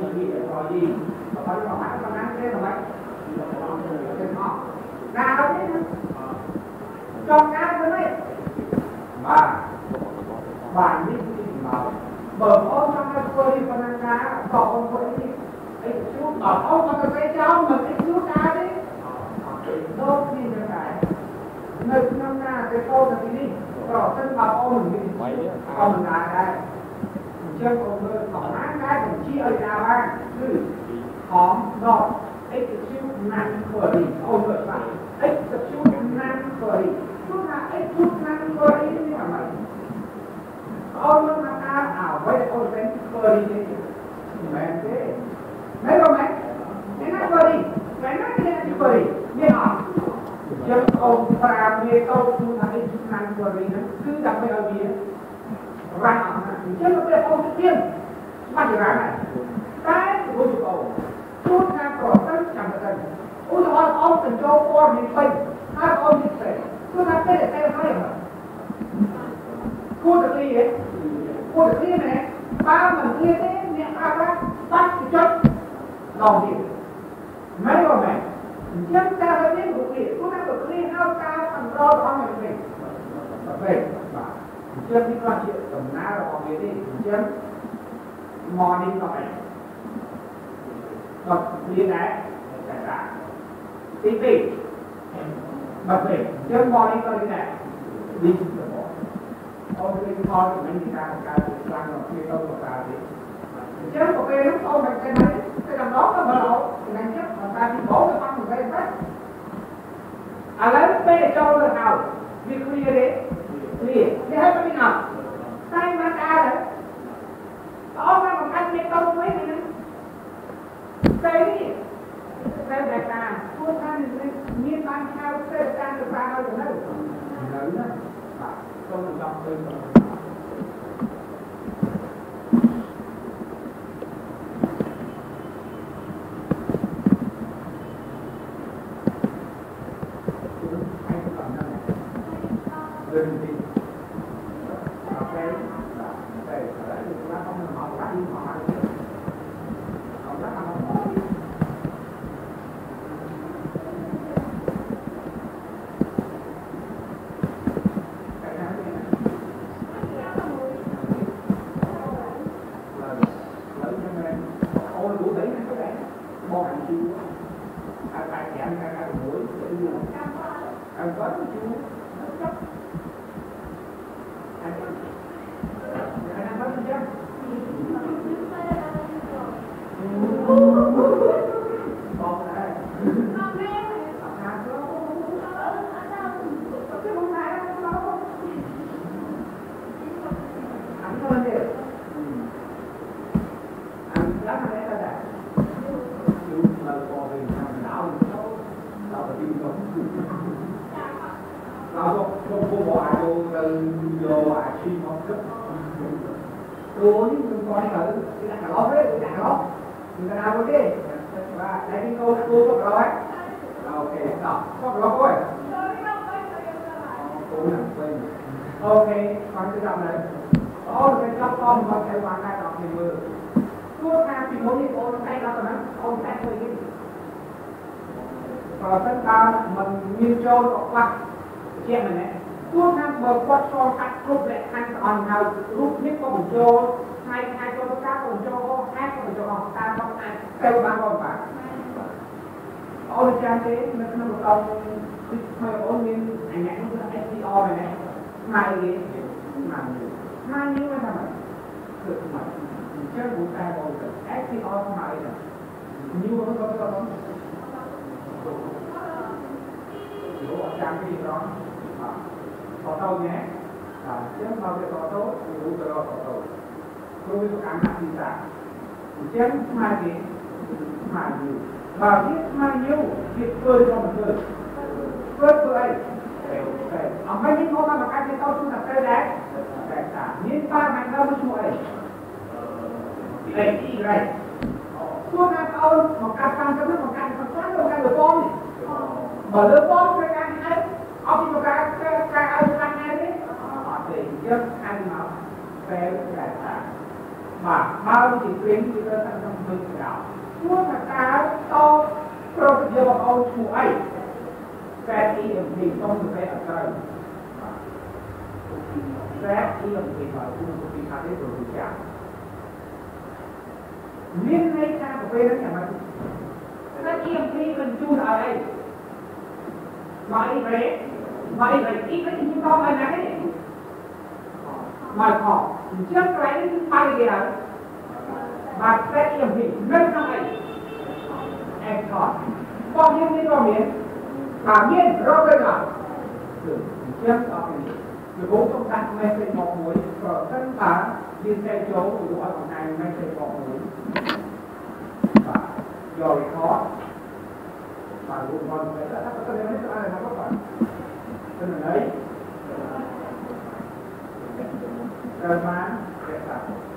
trên thì hỏi hỏi được không là là đấy gì ăn thế trên họ ra đâu thế cho cá với mấy mà bà biết gì bởi ông trong cái quê con ăn cá bỏ ông quê đi ấy chú bảo ông con cái cháu mà cái chú cá đi đốt đi cho cái nơi năm na cái câu là cái đi rồi thân bảo ông mình đi ông mình lại đây chân ông ơi họ cái cũng chi ở nhà ba. Cứ hóm ngọt ấy tập chú năn khởi đi ông phải ấy tập chú năn khởi đi chú là chút chú khởi như là vậy. Ông nó ta ảo với ông sẽ khởi đi mẹ thế. Mấy con mấy mấy nó khởi đi. Mấy nó kia khởi đi. Họ chân ông ta nghe câu chú là ấy chú năn khởi ច្បាស់អស់អញ្ចឹងទៅព្រះពុទ្ធទៀតច្បាស់យ៉ាងណាតែពុទ្ធអូទូថាប្រសិនចាំទៅឧទាហរណ៍អូនទៅចូលពណ៌នេះពេញហើយអូននេះទេទូថាពេលតែហើយពុទ្ធទីហ៎ពុទ្ធទីណែបើមិនទៀតទេអ្នកអាប់បាត់ចុចដល់ទៀតមែនមិនមែនអញ្ចឹងការរៀនរូបនេះគឺថារូបនេះហៅការអន្តររបស់អ្នកនេះបាទ đi qua chuyện tầm ná là còn gì đi chân morning rồi rồi liên đấy xảy ra tí tí bật về chân morning đi này đi chung được bỏ ông đi con của mình thì ta một cái thì sang rồi kia đâu một cái thì chân của cái lúc ông mình cái này cái đằng đó nó mở lộ, thì này chất mà ta đi bố cái băng một cái hết à lấy bê cho lần nào? Việc khuya đấy. នេះគេហៅទៅណាតែមកស្អាតទៅអស់មកបង្កើតមានតូចមួយមានទៅនេះទៅតែថាគួរថាមានបានហៅទៅតាមទៅបានឲ្យទៅនៅណាបាទសូមដល់ទៅเรื่องที่ nó không không có bỏ vô từ vô à khi không cấp tôi coi thử cái đàn đó đấy cái đặt đó người ta nào đi và đây cái câu cô có rồi. Ok đó có rồi thôi. Cô làm quên ok con cứ làm này. Ô, cái cấp con mà theo hoàn cái đọc thì mưa cô tham thì muốn đi cô tay đó. Mà ông tay thôi đi và tất cả mình như châu đọc qua ជាម្នាក់ទោះថាបើគាត់ឆ្លងកាត់គ្រប់លក្ខខណ្ឌទាំងអស់ហើយរូបភាពក៏បញ្ចូលថ្ងៃខែចូលការក៏បញ្ចូលហោហែក៏បញ្ចូលអស់តាមមកអាចទៅបានបងបាទអូនចាំទេនៅក្នុងកោគឺថ្មីអូនមានអញ្ញានោះគឺ SDR ដែរណាថ្មីនេះថ្មីនេះថ្មីនេះមកដល់គឺថ្មីអញ្ចឹងគូតែបង SDR ថ្មីដែរ new របស់គាត់ទៅបងយកអត់ចាំពីត្រង់ fotonya dan pakai foto itu kalau foto kalau itu anak kita dan maju maju maju maju itu sama tu tu tu ai ông ấy nhưng không mà cái thì tao xuống là cái đấy. Nhưng ta mạnh đâu xuống ấy. Lấy gì vậy xuống ăn tao, một cặp căng cho biết một cặp căng sát đâu ra được con. Mở lớn con cái cái này, ông đi một cái rất hay máu về giải tán mà mau thì tuyến thì ta thành thông thường nào thuốc là cá to rồi giờ ô chú ấy về thì em thì không được về ở trời về thì em thì bảo cũng có bị phạt đấy rồi bị trả nên ngay ta của về đó nhà mình ta em thì mình chú ở đây mà ấy về mà ấy về ít cái thì chúng con mình là cái mọi khổ trước cái đấy chúng ta đi đâu và sẽ kiểm thị rất năng này. Em còn có những cái con miếng và miếng rất bây giờ trước đó thì người bố công tác mấy tên một mũi rồi tất cả liên tay chỗ của gọi bọn này mấy tên một mũi và rồi khó và cũng còn phải là các cái đấy nó có phải. Cho nên đấy. कर्माण रहता है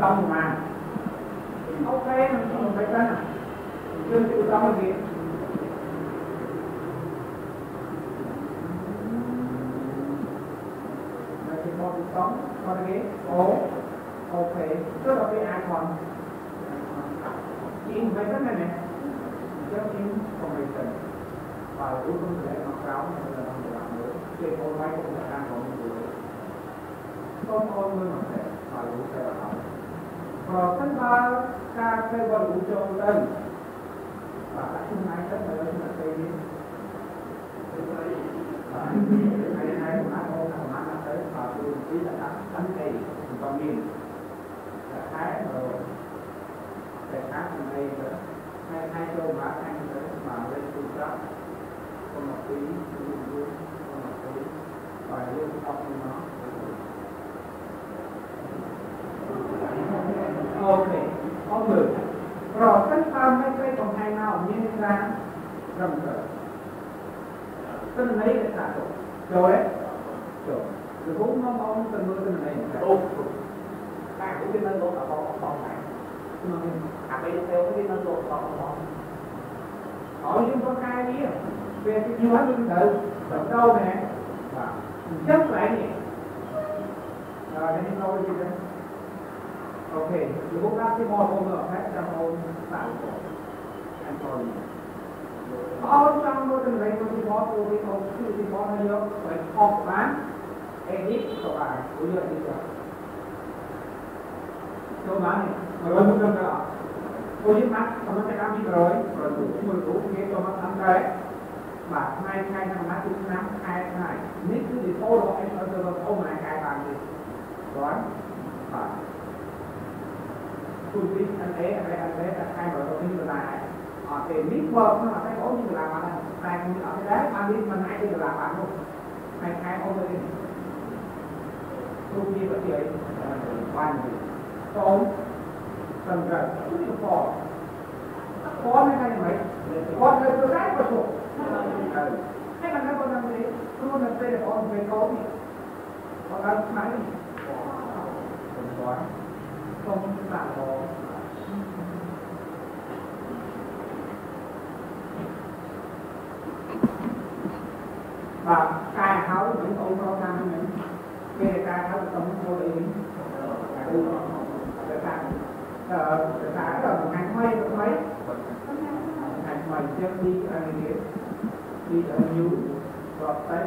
tâm mà mình không thấy mình không phải thân chưa chịu tâm sống con ghế, ố. Ok cứ đọc cái icon in với cái này này just in information và cuối cùng sẽ quảng cáo như là không được làm nữa thì con máy cũng là đang có một người. Con con người mà sẽ và lũ sẽ là học và thứ ba ca thuê qua lũ cho tên và các thứ hai tất cả là chúng ta xây đi ý là đặt đánh cây thành con nghiêng là thái rồi để thái thành đây là hai hai câu mã anh đấy mà lên tu cấp không một tí luôn luôn không một tí bài luôn học với nó. Ok có mười rồi cách tâm mấy cây còn hai nào như thế nào? Rầm rỡ. Tin lấy để xả rồi rồi. về nó lột bỏ họ họ nhưng có hai ý à? về cái chứa tương tự động đau nè. Và chất lại nhỉ rồi nên đâu gì đấy ok thì cũng lát cái mò không được khác trong hồn tạo của anh còn All trong mô tình lấy một cái mò cô đi không chứ thì mò hay được phải học bán biết của bài, của giờ đi rồi tôi bán này mà vẫn không được ពួកយើងបានសមាជិកកម្មពី100ប្រហែលមួយរូបគេចូលមកតាមដែរបាទថ្ងៃថ្ងៃធម្មតាគឺឆ្នាំខែថ្ងៃនេះគឺវីដេអូរបស់អេសអឺទៅរបស់អូម៉ាកែបានទេបាទបាទគុំពីអត់ទេអត់ទេអត់ទេតែខែរបស់នេះក៏ដែរអត់ទេនេះបើក្នុងអត់ទេអូននេះកន្លះបានតែខ្ញុំអត់ទេដែរបាននេះមិនអាចទេកន្លះបាននោះខែខែអូនទេគុំពីអត់ទេបានទេតោះ ಸಂಗ್ರಹ form form ให้มันได้คนนั้นเลยรู้ว่ามันเป็นของเป็นของนี่ของการไหนงมสอนสมสารของ sản phẩm ngắn hoay hoay ngắn hoay xem đi ăn đi đi ở nhú gọt tay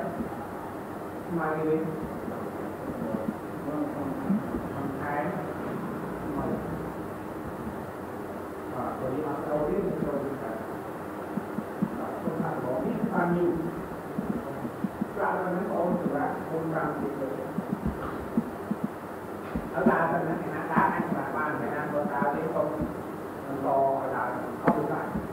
mà đi thái mà và tôi đi học đâu biết mình đâu được cả không phải có biết bao nhiêu ra là nó có ông tử ra không làm gì được ở ba tầng nó phải nát đá đá anh là ba phải ăn của ta đến công to là không được lại tươi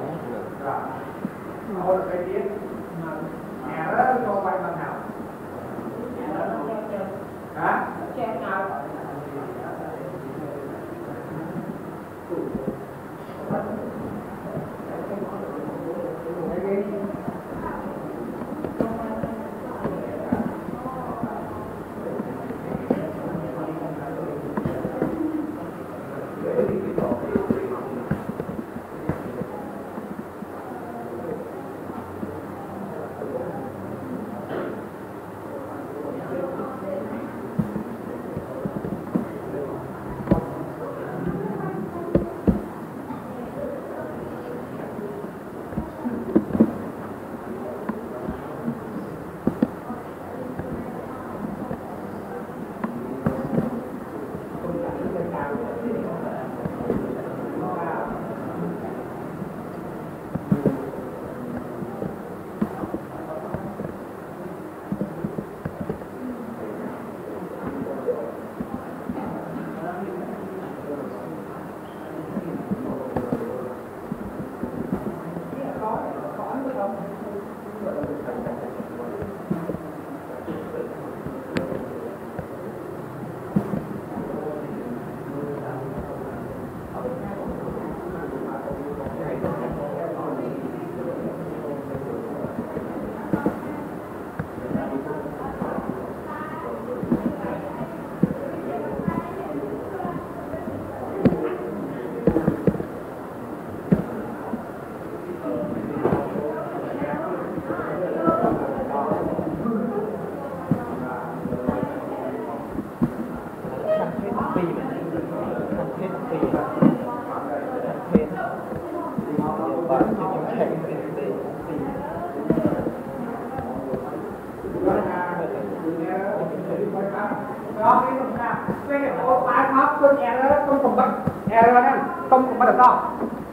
ai đó rồi cái biết nhà đó cho quay bằng nào hả nào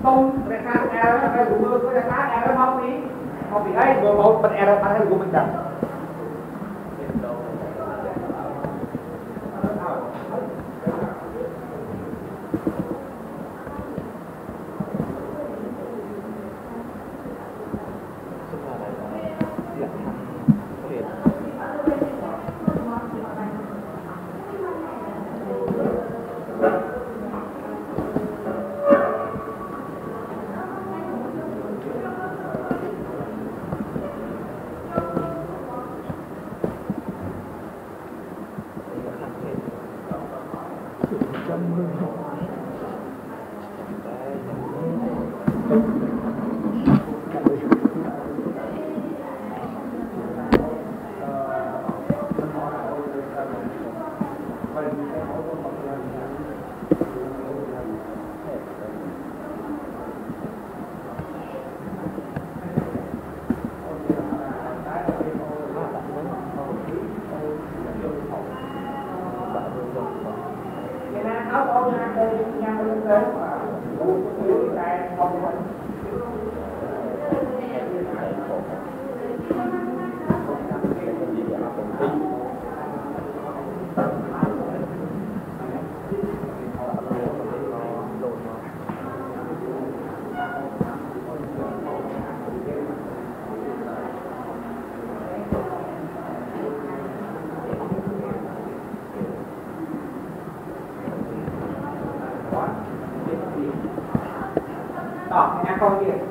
Tông mereka era, era dulu mereka era mau ini. Mau pilih, mau mau pen era tanah gue mencang. 음. 然后就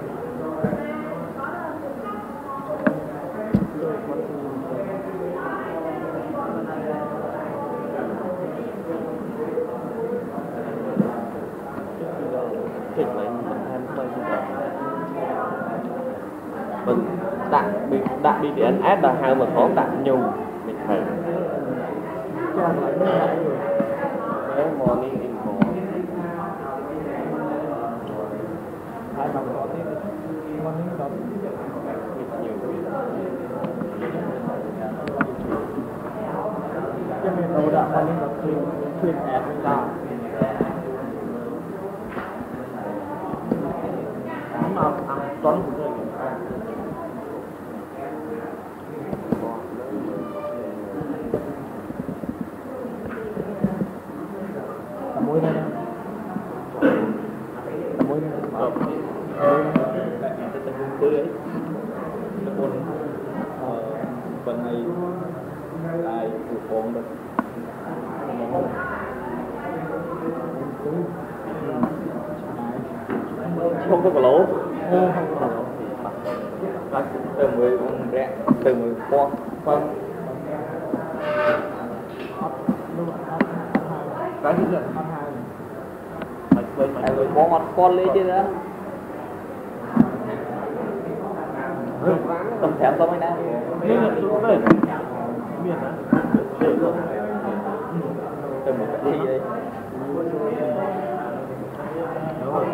mình đặt mình đặt BDNS là hai mình có đặt nhiều mình phải đấy morning info. Hãy subscribe cho kênh Ghiền Mì Gõ Để không bỏ lỡ những video hấp dẫn không có lỗ. Không có lỗ. Từ mười rẽ từ mười qua qua cái gì nữa mày mày bó mặt con lên chứ đó. Tầm thèm tao mới nè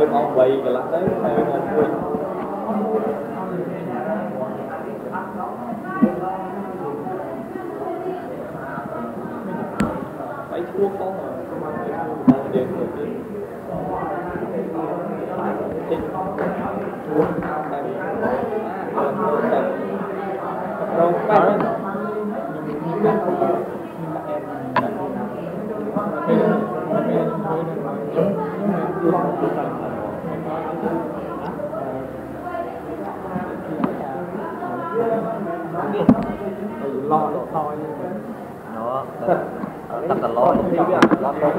cái gì đây bạn thấy tôi mong vậy cái lắm đấy tôi mong quên phải thua con mà không điện rồi chứ rồi ba lo lúc thôi nó tất cả lo thì biết lo lo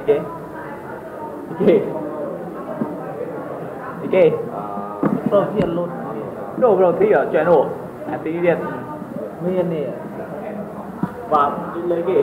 Oke. Oke. Oke. Tôi thiện luôn. Đồ đầu thi ở chuyện ổ. À tí điện. Nguyên này. Và lấy kì.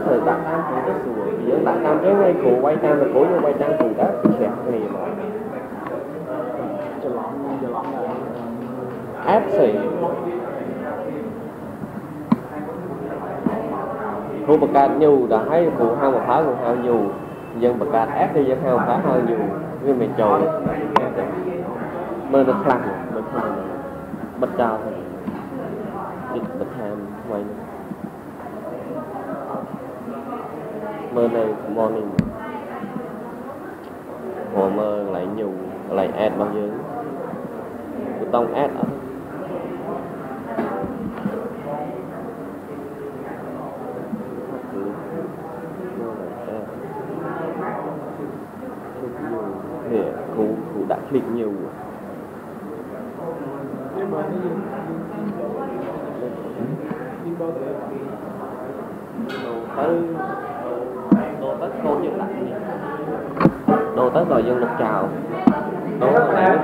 Thời bạn nam thì cái sủa giữa bạn đặt nam cái ngay cổ quay nam là cổ như quay nam thì đó xẹt này mà áp xì khu bậc cát nhu đã thấy cụ hao một pháo cụ hao nhu. Dân bậc cát ép thì dân hao một pháo hao nhu. Nhưng mày trồi mơ được khăn được khăn bật cao thôi mơ Morning, morning. Hồ mơ lại nhiều, lại ad bao nhiêu, Của tông ad á. Để khu, khu đã click nhiều. Nhưng ừ. mà ừ. cái gì? Nhưng bao giờ? Đầu tới khô như lạnh đồ tới rồi dân được chào, đồ là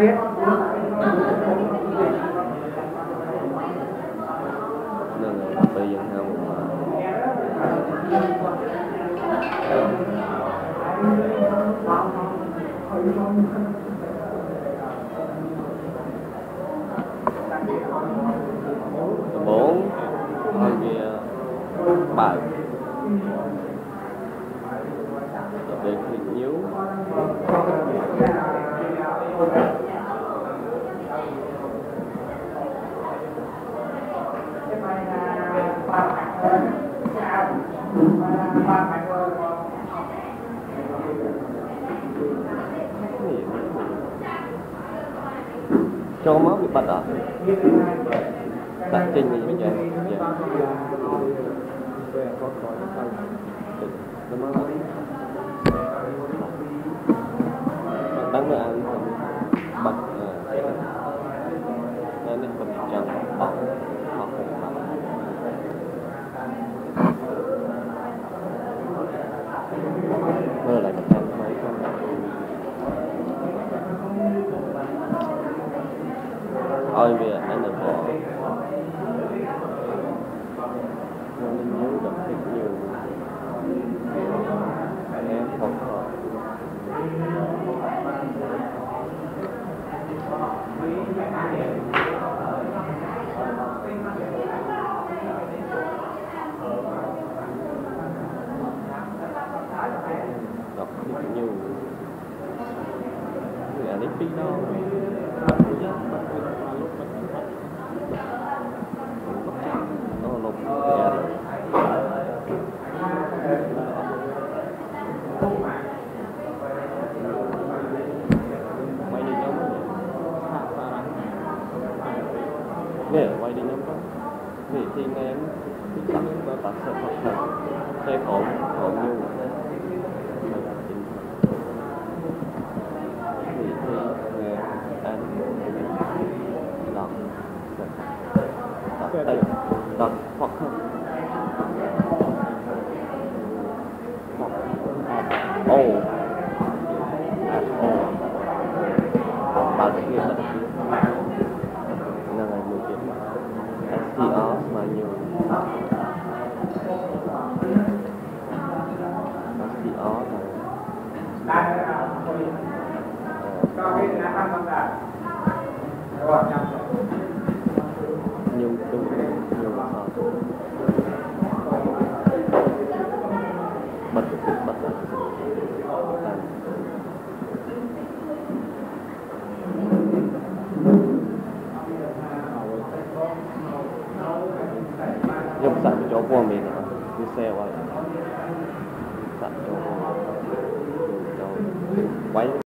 biết. ចូលមកវាបាត់អត់បាត់ចេញវិញវិញយើងតែមក be known. 哎，那好看。